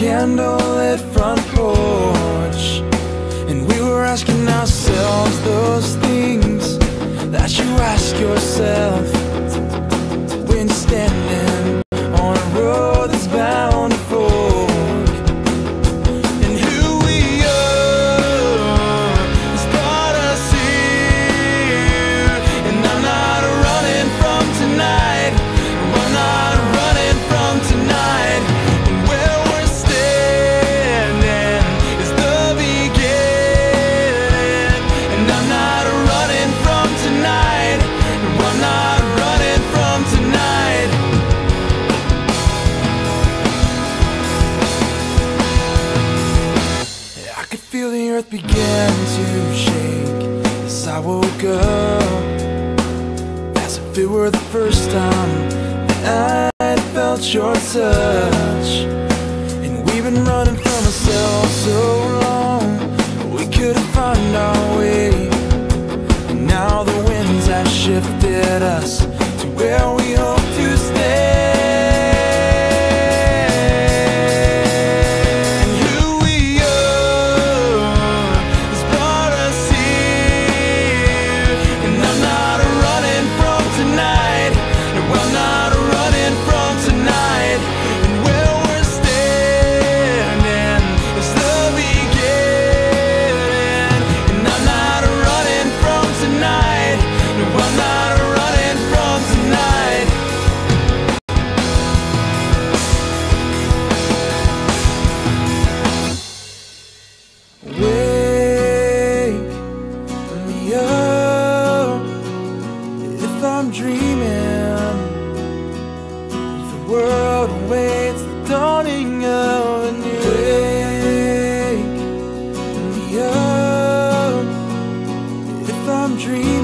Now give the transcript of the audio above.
candlelit front porch. And we were asking ourselves those things that you ask yourself begin to shake as I woke up. As if it were the first time that I felt your touch. And we've been running from ourselves so long, we couldn't find our way. And now the winds have shifted us to where we hope world awaits the dawning of a new day. If I'm dreaming.